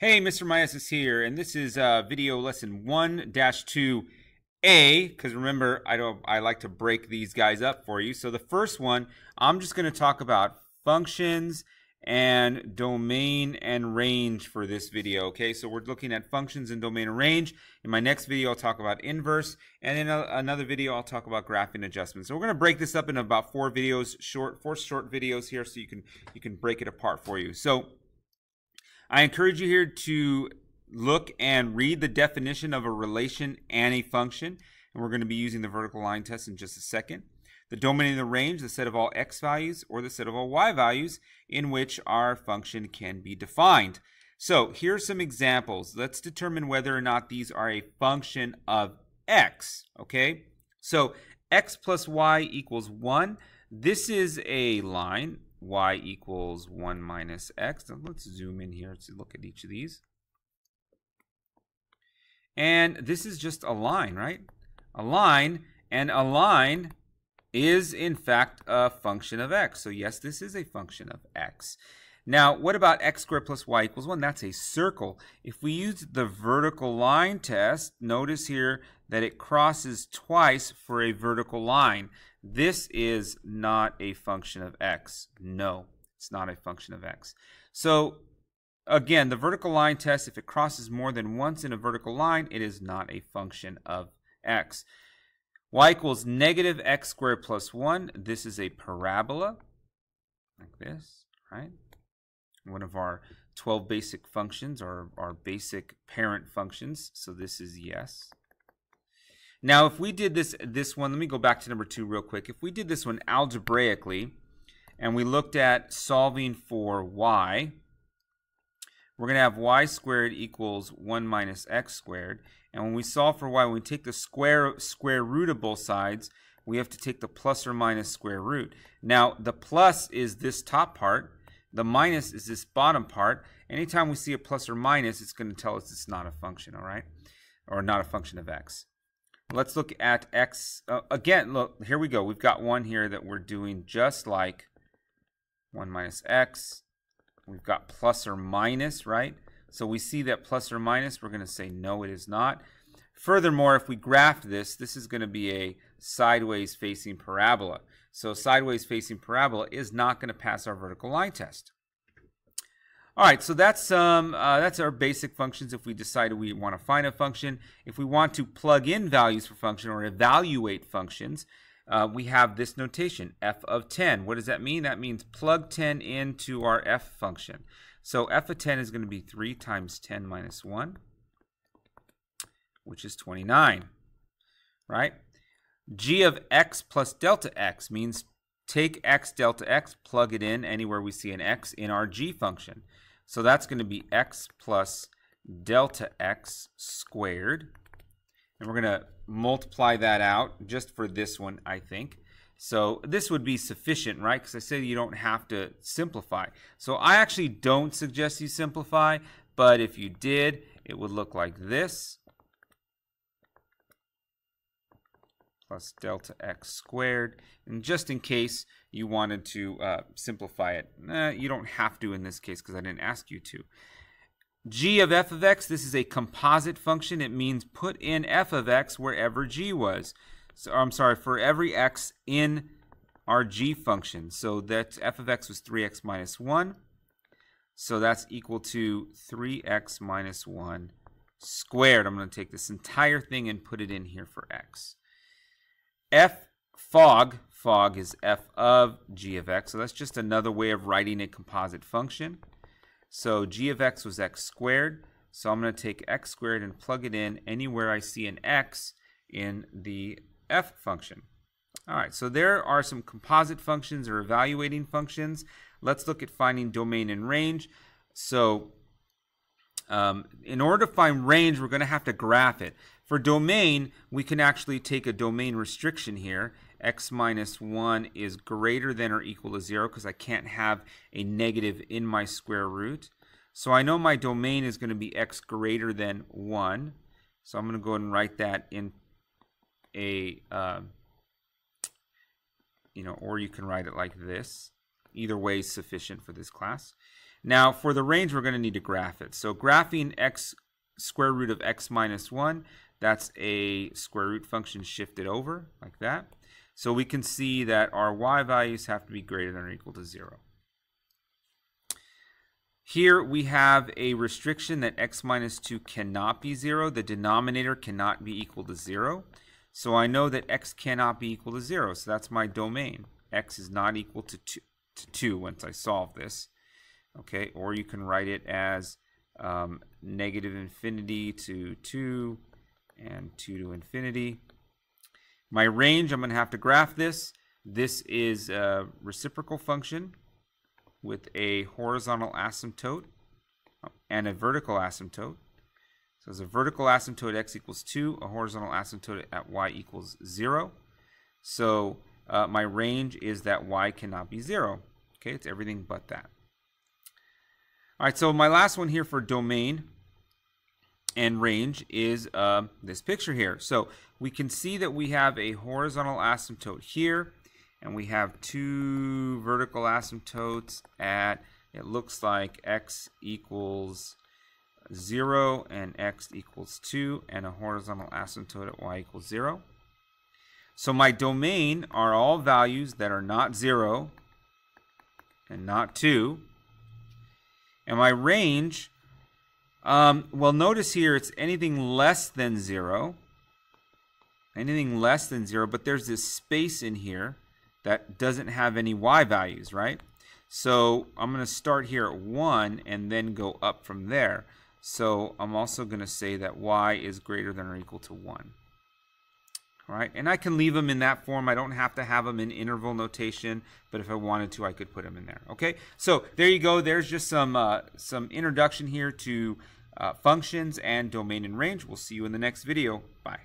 Hey, Mr. Maestas is here, and this is uh, video lesson 1-2A, because remember, I don't I like to break these guys up for you. So the first one, I'm just going to talk about functions and domain and range for this video, okay? So we're looking at functions and domain and range. In my next video, I'll talk about inverse, and in a, another video, I'll talk about graphing adjustments. So we're going to break this up in about four videos, short, four short videos here, so you can you can break it apart for you. So I encourage you here to look and read the definition of a relation and a function. And we're going to be using the vertical line test in just a second. The domain and the range, the set of all x values or the set of all y values in which our function can be defined. So here are some examples. Let's determine whether or not these are a function of x. Okay, so x plus y equals 1. This is a line y equals 1 minus x. Now let's zoom in here to look at each of these. And this is just a line, right? A line, and a line is in fact a function of x. So yes, this is a function of x. Now, what about x squared plus y equals 1? That's a circle. If we use the vertical line test, notice here that it crosses twice for a vertical line. This is not a function of x. No, it's not a function of x. So again, the vertical line test, if it crosses more than once in a vertical line, it is not a function of x. y equals negative x squared plus 1. This is a parabola, like this, right? one of our 12 basic functions or our basic parent functions. So this is yes. Now, if we did this this one, let me go back to number two real quick. If we did this one algebraically, and we looked at solving for y, we're going to have y squared equals 1 minus x squared. And when we solve for y, when we take the square square root of both sides, we have to take the plus or minus square root. Now, the plus is this top part, the minus is this bottom part. Anytime we see a plus or minus, it's going to tell us it's not a function, all right? Or not a function of x. Let's look at x. Uh, again, look, here we go. We've got one here that we're doing just like 1 minus x. We've got plus or minus, right? So we see that plus or minus, we're going to say no, it is not. Furthermore, if we graph this, this is going to be a sideways facing parabola. So sideways facing parabola is not going to pass our vertical line test. All right, so that's um, uh, that's our basic functions if we decide we want to find a function. If we want to plug in values for function or evaluate functions, uh, we have this notation, f of 10. What does that mean? That means plug 10 into our f function. So f of 10 is going to be 3 times 10 minus 1, which is 29, right? g of x plus delta x means take x delta x, plug it in anywhere we see an x in our g function. So that's going to be x plus delta x squared. And we're going to multiply that out just for this one, I think. So this would be sufficient, right? Because I said you don't have to simplify. So I actually don't suggest you simplify, but if you did, it would look like this. Plus delta x squared. And just in case you wanted to uh, simplify it, eh, you don't have to in this case because I didn't ask you to. g of f of x, this is a composite function. It means put in f of x wherever g was. So I'm sorry, for every x in our g function. So that f of x was 3x minus 1. So that's equal to 3x minus 1 squared. I'm going to take this entire thing and put it in here for x f fog, fog is f of g of x. So that's just another way of writing a composite function. So g of x was x squared. So I'm going to take x squared and plug it in anywhere I see an x in the f function. All right, so there are some composite functions or evaluating functions. Let's look at finding domain and range. So um, in order to find range, we're going to have to graph it. For domain, we can actually take a domain restriction here. x minus 1 is greater than or equal to 0 because I can't have a negative in my square root. So I know my domain is going to be x greater than 1. So I'm going to go ahead and write that in a, uh, you know, or you can write it like this. Either way is sufficient for this class. Now, for the range, we're going to need to graph it. So graphing x square root of x minus 1, that's a square root function shifted over like that. So we can see that our y values have to be greater than or equal to 0. Here we have a restriction that x minus 2 cannot be 0. The denominator cannot be equal to 0. So I know that x cannot be equal to 0. So that's my domain. x is not equal to 2, to 2 once I solve this. Okay, or you can write it as um, negative infinity to 2 and 2 to infinity. My range, I'm going to have to graph this. This is a reciprocal function with a horizontal asymptote and a vertical asymptote. So as a vertical asymptote at x equals 2, a horizontal asymptote at y equals 0. So uh, my range is that y cannot be 0. Okay, it's everything but that. All right, so my last one here for domain and range is uh, this picture here. So we can see that we have a horizontal asymptote here and we have two vertical asymptotes at it looks like x equals 0 and x equals 2 and a horizontal asymptote at y equals 0. So my domain are all values that are not 0 and not 2. And my range, um, well notice here it's anything less than 0. Anything less than 0, but there's this space in here that doesn't have any y values, right? So I'm going to start here at 1 and then go up from there. So I'm also going to say that y is greater than or equal to 1. Right, and I can leave them in that form. I don't have to have them in interval notation, but if I wanted to, I could put them in there. Okay, so there you go. There's just some uh, some introduction here to uh, functions and domain and range. We'll see you in the next video. Bye.